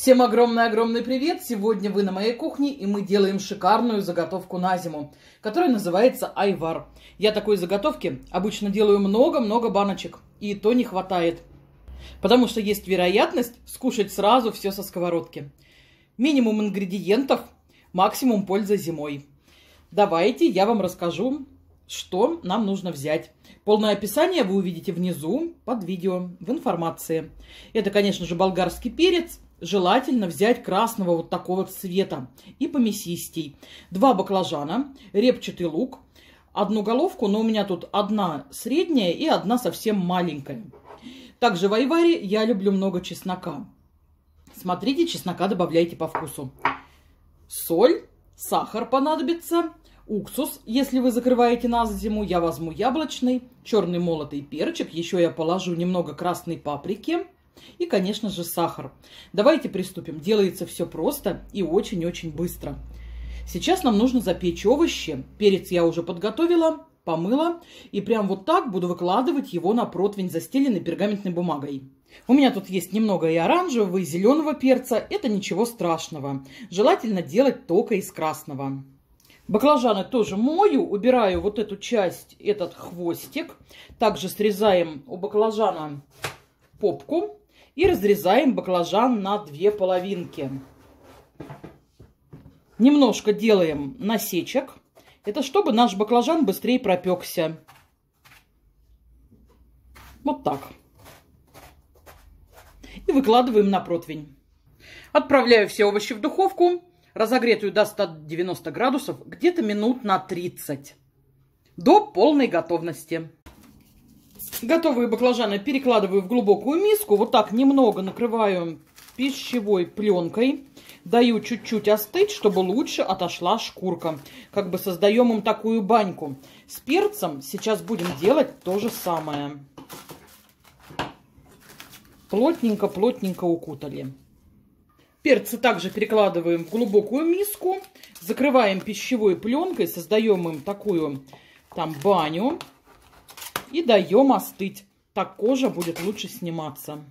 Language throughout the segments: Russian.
Всем огромный-огромный привет! Сегодня вы на моей кухне, и мы делаем шикарную заготовку на зиму, которая называется айвар. Я такой заготовки обычно делаю много-много баночек, и то не хватает, потому что есть вероятность скушать сразу все со сковородки. Минимум ингредиентов, максимум пользы зимой. Давайте я вам расскажу, что нам нужно взять. Полное описание вы увидите внизу под видео в информации. Это, конечно же, болгарский перец – желательно взять красного вот такого цвета и помесистей. Два баклажана, репчатый лук, одну головку, но у меня тут одна средняя и одна совсем маленькая. Также в айваре я люблю много чеснока. Смотрите, чеснока добавляйте по вкусу. Соль, сахар понадобится, уксус, если вы закрываете на зиму, я возьму яблочный, черный молотый перчик, еще я положу немного красной паприки – и, конечно же, сахар. Давайте приступим. Делается все просто и очень-очень быстро. Сейчас нам нужно запечь овощи. Перец я уже подготовила, помыла. И прям вот так буду выкладывать его на противень, застеленный пергаментной бумагой. У меня тут есть немного и оранжевого, и зеленого перца. Это ничего страшного. Желательно делать только из красного. Баклажаны тоже мою, убираю вот эту часть, этот хвостик. Также срезаем у баклажана попку и разрезаем баклажан на две половинки. Немножко делаем насечек. Это чтобы наш баклажан быстрее пропекся. Вот так. И выкладываем на противень. Отправляю все овощи в духовку, разогретую до 190 градусов, где-то минут на 30. До полной готовности. Готовые баклажаны перекладываю в глубокую миску. Вот так немного накрываю пищевой пленкой. Даю чуть-чуть остыть, чтобы лучше отошла шкурка. Как бы создаем им такую баньку. С перцем сейчас будем делать то же самое. Плотненько-плотненько укутали. Перцы также перекладываем в глубокую миску. Закрываем пищевой пленкой. Создаем им такую там баню и даем остыть. Так кожа будет лучше сниматься.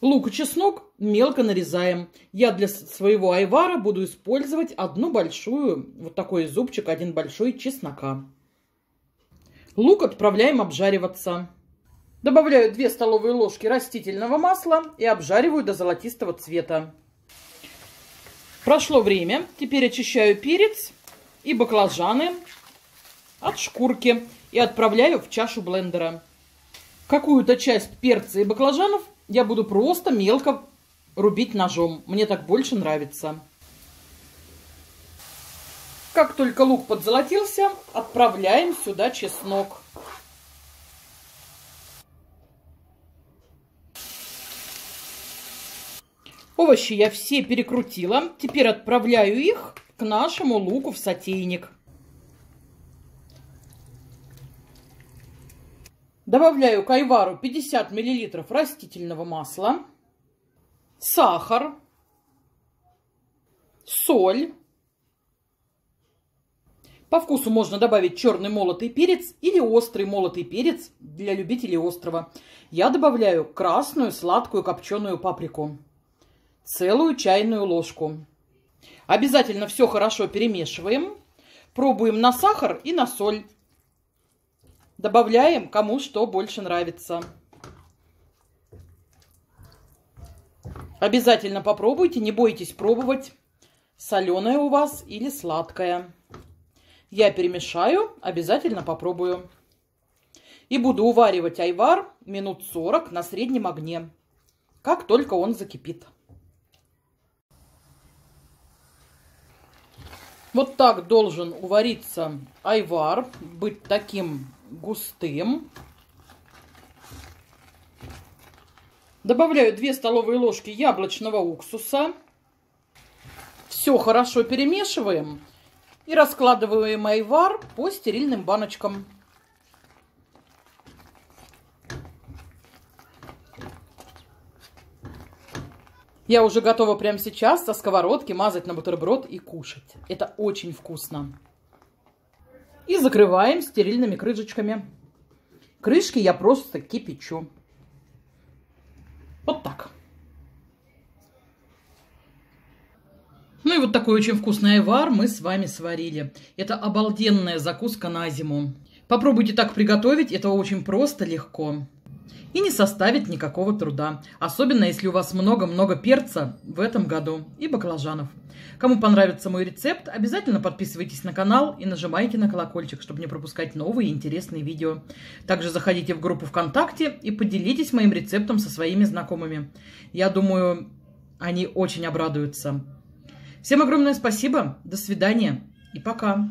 Лук и чеснок мелко нарезаем. Я для своего айвара буду использовать одну большую, вот такой зубчик, один большой чеснока. Лук отправляем обжариваться. Добавляю 2 столовые ложки растительного масла и обжариваю до золотистого цвета. Прошло время. Теперь очищаю перец и баклажаны от шкурки и отправляю в чашу блендера. Какую-то часть перца и баклажанов я буду просто мелко рубить ножом. Мне так больше нравится. Как только лук подзолотился, отправляем сюда чеснок. Овощи я все перекрутила. Теперь отправляю их к нашему луку в сотейник. Добавляю к айвару 50 мл растительного масла, сахар, соль. По вкусу можно добавить черный молотый перец или острый молотый перец для любителей острого. Я добавляю красную сладкую копченую паприку. Целую чайную ложку. Обязательно все хорошо перемешиваем. Пробуем на сахар и на соль. Добавляем, кому что больше нравится. Обязательно попробуйте, не бойтесь пробовать, соленое у вас или сладкое. Я перемешаю, обязательно попробую. И буду уваривать айвар минут 40 на среднем огне, как только он закипит. Вот так должен увариться айвар, быть таким густым. Добавляю 2 столовые ложки яблочного уксуса. Все хорошо перемешиваем и раскладываем айвар по стерильным баночкам. Я уже готова прямо сейчас со сковородки мазать на бутерброд и кушать. Это очень вкусно. И закрываем стерильными крышечками. Крышки я просто кипячу. Вот так. вот такой очень вкусный айвар мы с вами сварили. Это обалденная закуска на зиму. Попробуйте так приготовить, это очень просто, легко. И не составит никакого труда. Особенно, если у вас много-много перца в этом году и баклажанов. Кому понравится мой рецепт, обязательно подписывайтесь на канал и нажимайте на колокольчик, чтобы не пропускать новые интересные видео. Также заходите в группу ВКонтакте и поделитесь моим рецептом со своими знакомыми. Я думаю, они очень обрадуются. Всем огромное спасибо, до свидания и пока.